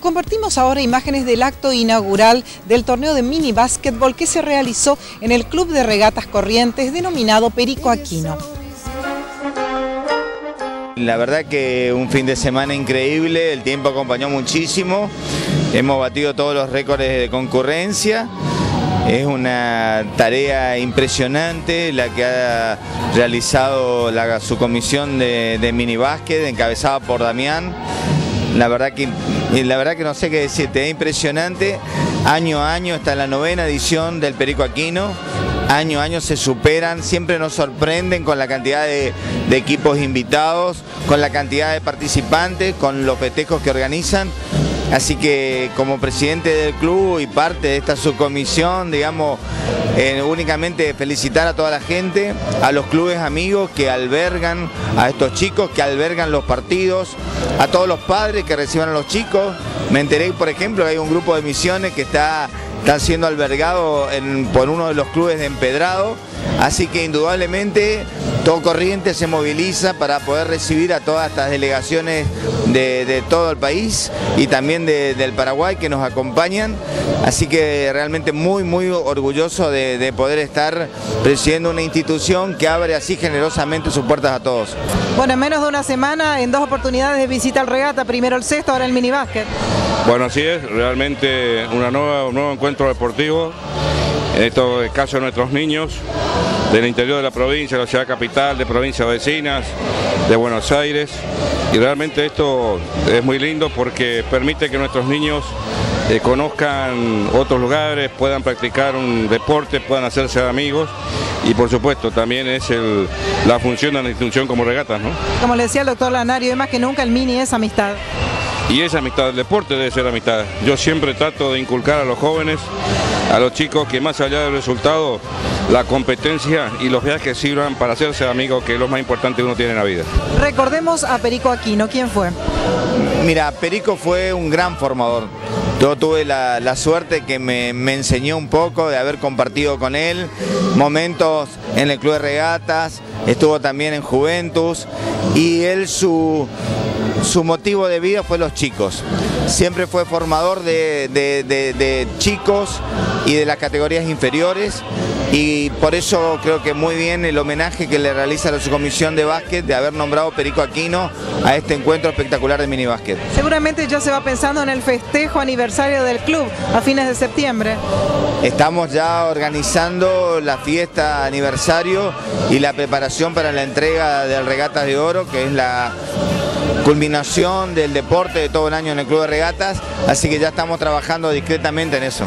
Compartimos ahora imágenes del acto inaugural del torneo de mini básquetbol que se realizó en el Club de Regatas Corrientes denominado Perico Aquino. La verdad que un fin de semana increíble, el tiempo acompañó muchísimo, hemos batido todos los récords de concurrencia, es una tarea impresionante la que ha realizado la, su comisión de, de mini básquet encabezada por Damián, la verdad que, la verdad que no sé qué decirte, es impresionante, año a año está la novena edición del Perico Aquino, año a año se superan, siempre nos sorprenden con la cantidad de, de, equipos invitados, con la cantidad de participantes, con los festejos que organizan. Así que como presidente del club y parte de esta subcomisión, digamos, eh, únicamente felicitar a toda la gente, a los clubes amigos que albergan a estos chicos, que albergan los partidos, a todos los padres que reciban a los chicos. Me enteré, por ejemplo, que hay un grupo de misiones que está, está siendo albergado en, por uno de los clubes de Empedrado, así que indudablemente todo Corrientes se moviliza para poder recibir a todas estas delegaciones de, de todo el país y también de, del Paraguay que nos acompañan. Así que realmente muy, muy orgulloso de, de, poder estar presidiendo una institución que abre así generosamente sus puertas a todos. Bueno, en menos de una semana, en dos oportunidades de visita al regata, primero el sexto, ahora el minibásquet. Bueno, así es, realmente una nueva, un nuevo encuentro deportivo, en estos casos nuestros niños, del interior de la provincia, de la ciudad capital, de provincias vecinas, de Buenos Aires. Y realmente esto es muy lindo porque permite que nuestros niños eh, conozcan otros lugares, puedan practicar un deporte, puedan hacerse amigos y por supuesto también es el, la función de la institución como regatas. ¿no? Como le decía el doctor Lanario, es más que nunca el mini es amistad. Y esa amistad, el deporte debe ser amistad. Yo siempre trato de inculcar a los jóvenes, a los chicos, que más allá del resultado, la competencia y los viajes sirvan para hacerse amigos, que es lo más importante que uno tiene en la vida. Recordemos a Perico Aquino, ¿quién fue? Mira, Perico fue un gran formador. Yo tuve la, la suerte que me, me, enseñó un poco de haber compartido con él momentos en el Club de Regatas, estuvo también en Juventus y él su, su motivo de vida fue los chicos. Siempre fue formador de, de, de, de, chicos y de las categorías inferiores y por eso creo que muy bien el homenaje que le realiza la subcomisión de básquet de haber nombrado Perico Aquino a este encuentro espectacular de mini básquet. Seguramente ya se va pensando en el festejo aniversario del club a fines de septiembre. Estamos ya organizando la fiesta aniversario y la preparación para la entrega del Regatas de Oro, que es la culminación del deporte de todo el año en el Club de Regatas, así que ya estamos trabajando discretamente en eso.